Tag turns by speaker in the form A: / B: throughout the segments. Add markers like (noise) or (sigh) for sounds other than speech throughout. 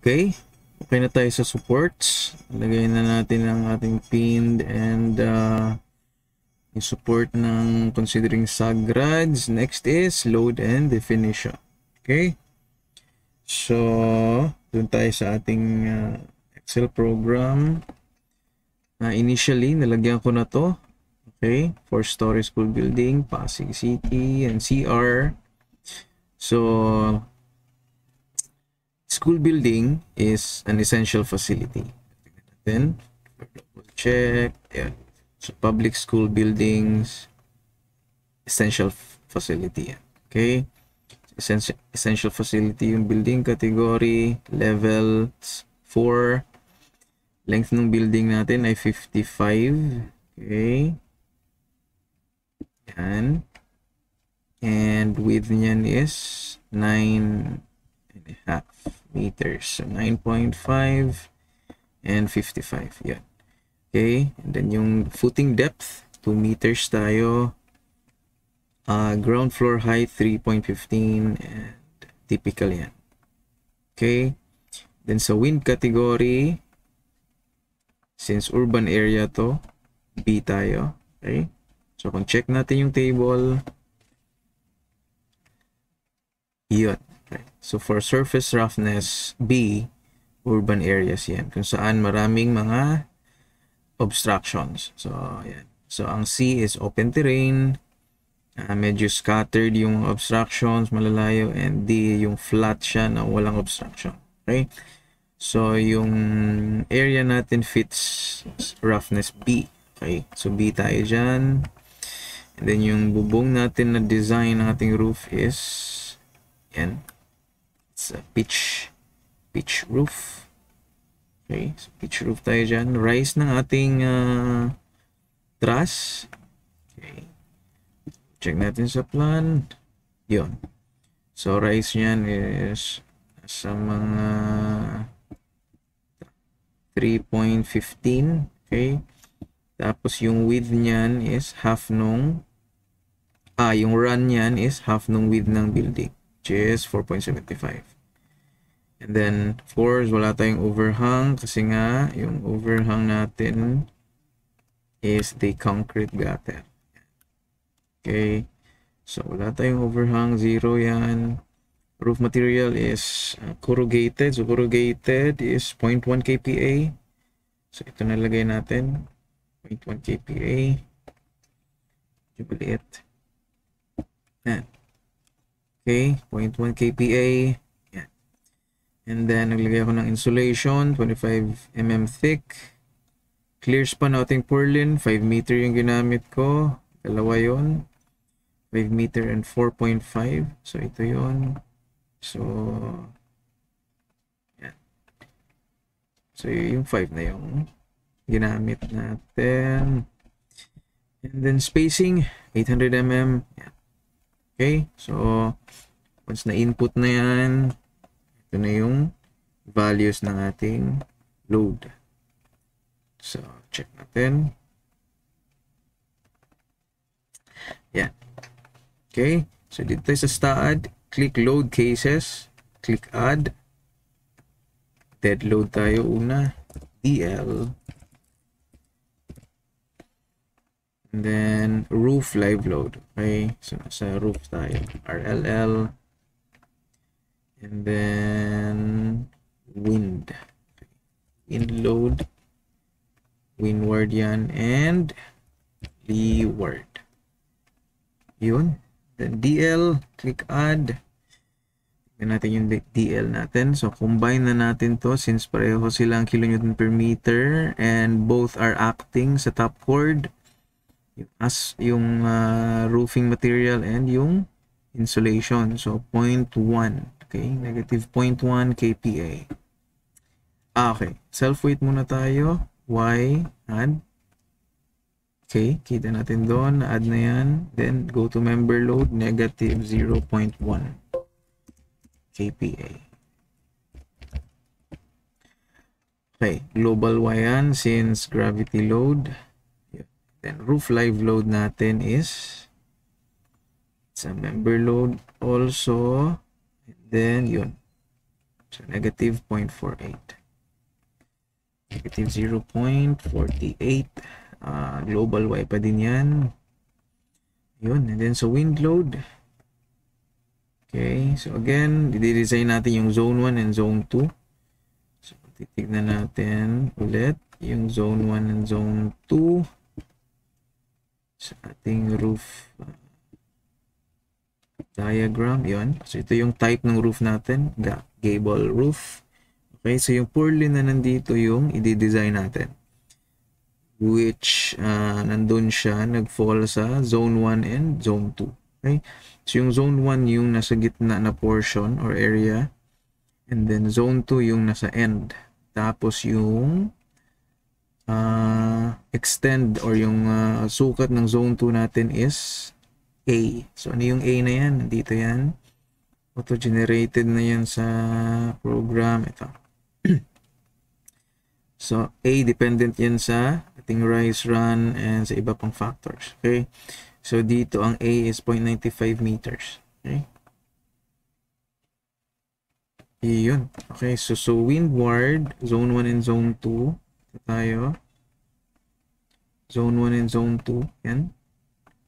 A: Okay. Okay na tayo sa supports. Lagay na natin ang ating pinned and uh, yung support ng considering sagrads. Next is load and definition. Okay. So, dun tayo sa ating uh, Excel program. Uh, initially, nalagyan ko na to. Okay. Four-story school building, Pasig City, and CR. So, school building is an essential facility. Then, check. Yeah. So, public school buildings, essential facility. Okay. Essential, essential facility yung building category, level 4. Length ng building natin ay 55. Okay. Yan. And width niyan is 9 and a half meters. So 9.5 and 55. Yan. Okay. And then yung footing depth, 2 meters tayo. Uh, ground floor height, 3.15 and typical yan. Okay. Then sa wind category, since urban area to, B tayo. Okay. So kung check natin yung table, yun. So for surface roughness, B, urban areas yan. Kung saan maraming mga obstructions. So, yan. So, ang C is open terrain. Uh, medyo scattered yung obstructions, malalayo. And D, yung flat siya na walang obstruction. Okay? So, yung area natin fits roughness B. Okay? So, B tayo dyan. And then, yung bubong natin na design ng ating roof is yan. It's a pitch pitch roof. Okay, so pitch roof tayo dyan. Rise ng ating uh, truss. Okay. Check natin sa plan. Yun. So, rise niyan is sa mga 3.15. Okay. Tapos, yung width niyan is half nung ah, yung run niyan is half nung width ng building which is 4.75. And then, of course, wala tayong overhang kasi nga, yung overhang natin is the concrete gutter. Okay. So, wala tayong overhang. Zero yan. Roof material is uh, corrugated. So, corrugated is 0.1 kPa. So, ito nalagay natin. 0.1 kPa. Medyo maliit. Yan. Okay, 0.1 kPa. Yan. And then, naglagay ako ng insulation, 25 mm thick. Clear span nating purlin, 5 meter yung ginamit ko. Dalawa yon 5 meter and 4.5. So, ito yon So, yan. So, yung 5 na yung ginamit natin. And then, spacing, 800 mm. Yan. Okay? So, once na input na yan, ito na yung values ng ating load. So, check natin. Yan. Okay? So, dito sa STAAD. Click load cases. Click add. Dead load tayo una. DL. And then, roof live load. Okay? So, nasa roof tayo. RLL. And then, wind. Okay. Wind load. Windward yan. And, leeward. Yun. Then, DL. Click add. Natin yung DL natin. So, combine na natin to since pareho silang kilonewton per meter and both are acting sa top chord as yung uh, roofing material and yung insulation. So, 0.1. Okay, negative 0.1 kPa. Ah, okay. Self-weight muna tayo. Y, add. Okay, kita natin doon. Add na yan. Then, go to member load, negative 0.1 kPa. Okay, global Y yan since gravity load. Then roof live load natin is it's member load also. And then yun. So, negative 0.48. Negative 0.48. Uh, global Y pa din yan. Yun. And then, so wind load. Okay. So, again, didesign natin yung zone 1 and zone 2. So, titignan natin ulit yung zone 1 and zone 2 sa ating roof uh, diagram. Yun. So, ito yung type ng roof natin. Gable roof. Okay. So, yung poorly na nandito yung i-design natin. Which, uh, nandun siya, nag-fall sa zone 1 and zone 2. Okay. So, yung zone 1 yung nasa gitna na portion or area. And then, zone 2 yung nasa end. Tapos, yung uh, extend or yung uh, sukat ng zone 2 natin is A. So, ano yung A na yan? Nandito yan. Auto-generated na yan sa program. Ito. (clears throat) so, A dependent yan sa ating rise, run, and sa iba pang factors. Okay? So, dito ang A is 0.95 meters. Okay? Iyon. Okay, so, so windward, zone 1 and zone 2. Ito tayo. Zone 1 and zone 2. Yan.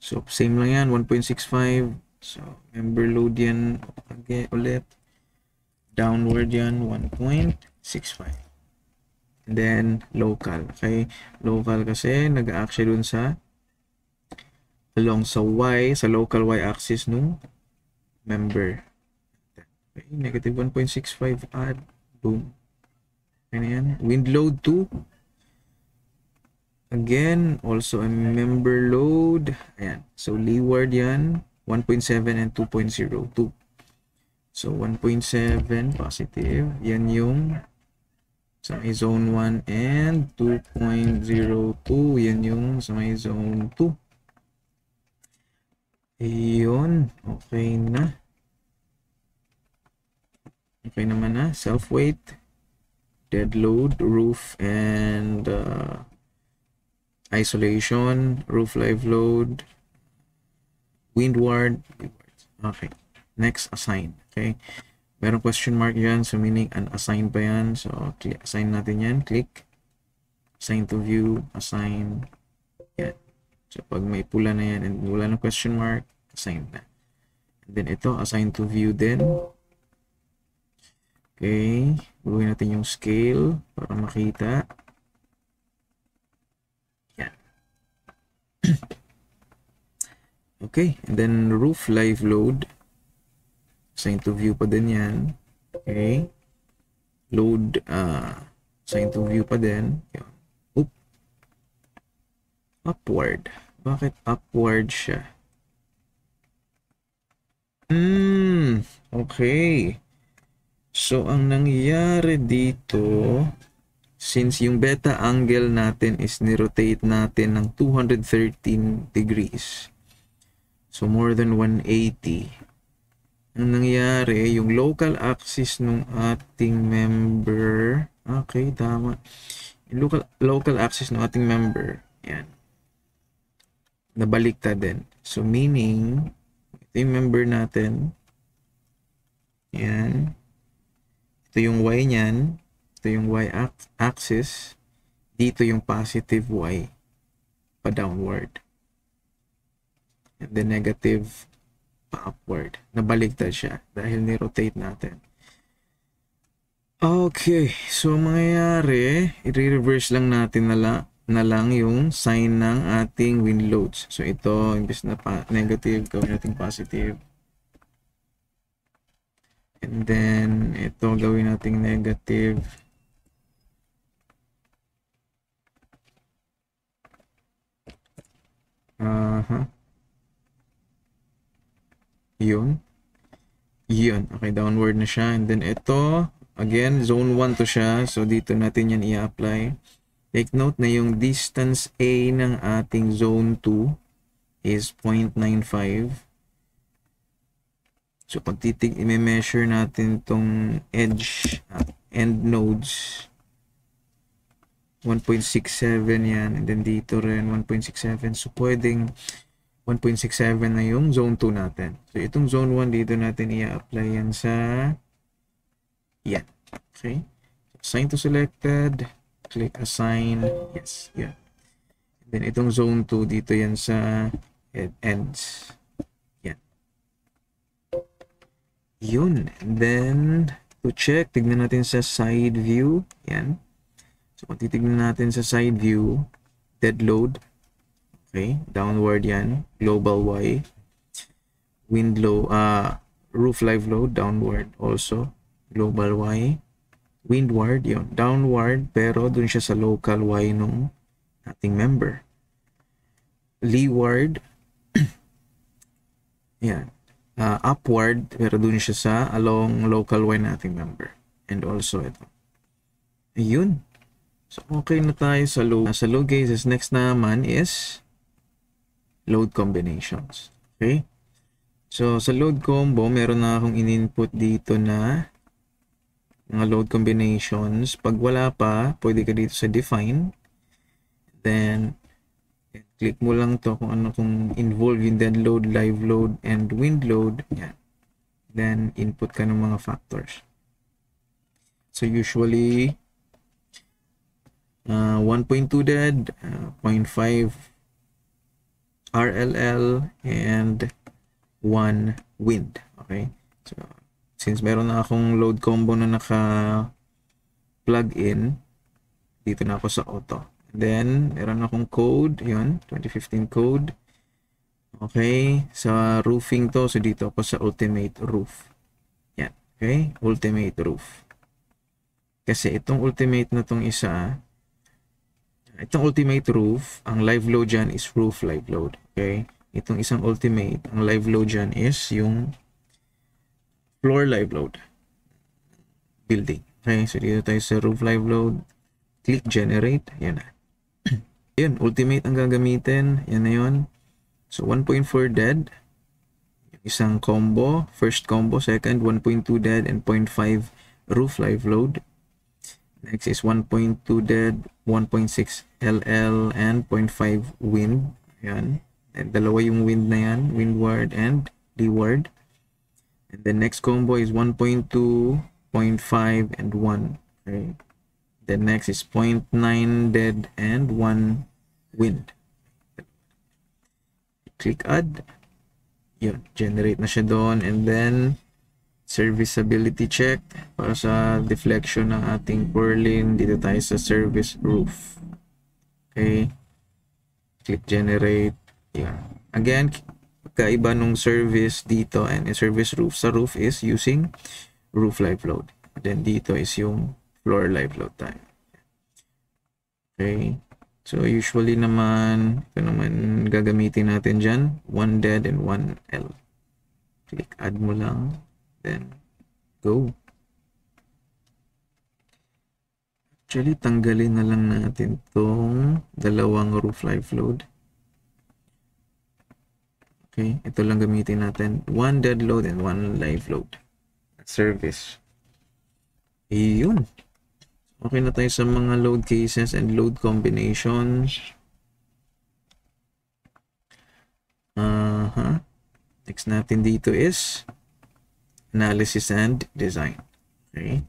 A: So, same lang yan, 1.65. So, member load yan again, ulit. Downward yan, 1.65. And then, local. Okay? Local kasi, nag-act siya dun sa along sa Y, sa local Y axis nung member. Okay, negative 1.65 add. Boom. Ano yan? Wind load 2. Again, also a member load. Ayan. So, leeward yan. 1.7 and 2.02. So, 1.7 positive. Yan yung sa may zone 1 and 2.02. Yan yung sa may zone 2. Ayun. Okay na. Okay naman na. Self-weight, dead load, roof, and uh, isolation, roof live load, windward. Okay. Next, assign. Okay. Meron question mark yan. So, meaning, unassign pa yan. So, assign natin yan. Click. Assign to view. Assign. Yan. So, pag may pula na yan and wala ng question mark, assign na. And then, ito, assign to view din. Okay. Gawin natin yung scale para makita. (clears throat) okay, and then roof live load. Assign to view pa din yan. Okay. Load, uh, assign to view pa din. Yun. Oop. Upward. Bakit upward siya? Hmm, okay. So, ang nangyayari dito, since yung beta angle natin is ni-rotate natin ng 213 degrees. So more than 180. Ang nangyari, yung local axis ng ating member, okay, tama. Yung local, local axis ng ating member, yan. Nabaliktad din. So meaning, ito yung member natin. Yan. Ito yung y niyan. Ito yung y-axis. Dito yung positive y pa downward. And the negative pa upward. Nabaligtad siya dahil ni-rotate natin. Okay, so mangyayari, i-reverse lang natin na, la, na lang yung sign ng ating wind loads. So ito, imbes na pa negative, gawin natin positive. And then, ito gawin natin negative. Uh -huh. Yun. Yun. Okay, downward na siya. And then ito, again, zone 1 to siya. So, dito natin yan i-apply. Take note na yung distance A ng ating zone 2 is 0.95. So, pag titig, i-measure natin tong edge, uh, end nodes, 1.67 yan. And then dito rin, 1.67. So, pwedeng 1.67 na yung zone 2 natin. So, itong zone 1 dito natin i-apply yan sa yan. Okay. Assign to selected. Click assign. Yes. Yeah. Then itong zone 2 dito yan sa ends. Yan. Yun. And then to check, tignan natin sa side view. Yan. So titignan natin sa side view, dead load. Okay, downward yan. Global Y. Wind low, uh, roof live load, downward also. Global Y. Windward, yon Downward, pero dun siya sa local Y nung ating member. Leeward, (clears throat) yan. Uh, upward, pero dun siya sa along local Y nating member. And also ito. Ayun. So, okay na tayo sa load. Sa load cases, next naman is load combinations. Okay? So, sa load combo, meron na akong in-input dito na mga load combinations. Pag wala pa, pwede ka dito sa define. Then, click mo lang to kung ano kung involved yung dead load, live load, and wind load. Yan. Then, input ka ng mga factors. So, usually, uh, 1.2 dead, uh, 0.5 RLL, and 1 wind. Okay? So, since meron na akong load combo na naka plug in, dito na ako sa auto. Then, meron akong code, yun, 2015 code. Okay, sa roofing to, so dito ako sa ultimate roof. Yan, okay, ultimate roof. Kasi itong ultimate na tong isa, itong ultimate roof, ang live load dyan is roof live load. Okay? Itong isang ultimate, ang live load dyan is yung floor live load building. Okay? So, dito tayo sa roof live load. Click generate. Yan na. (clears throat) yun, ultimate ang gagamitin. Yan na yun. So, 1.4 dead. Isang combo. First combo. Second, 1.2 dead and 0.5 roof live load. Next is 1.2 dead, 1.6 LL, and 0.5 wind. Yan. And dalawa yung wind na yan, windward and leeward. And the next combo is 1.2, 0.5, and 1. Okay. The next is 0.9 dead and 1 wind. Click add. Yun, generate na siya doon. And then, serviceability check para sa deflection ng ating purlin. Dito tayo sa service roof. Okay. Click generate. Yeah. Again, kaiba nung service dito and service roof sa roof is using roof live load. Then dito is yung floor live load tayo. Okay. So usually naman, ito naman gagamitin natin dyan. One dead and one L. Click add mo lang. Then go. Actually, tanggalin na lang natin tong dalawang roof live load. Okay, ito lang gamitin natin. One dead load and one live load. Service. Iyon. Okay na tayo sa mga load cases and load combinations. Uh -huh. Next natin dito is analysis and design. Okay.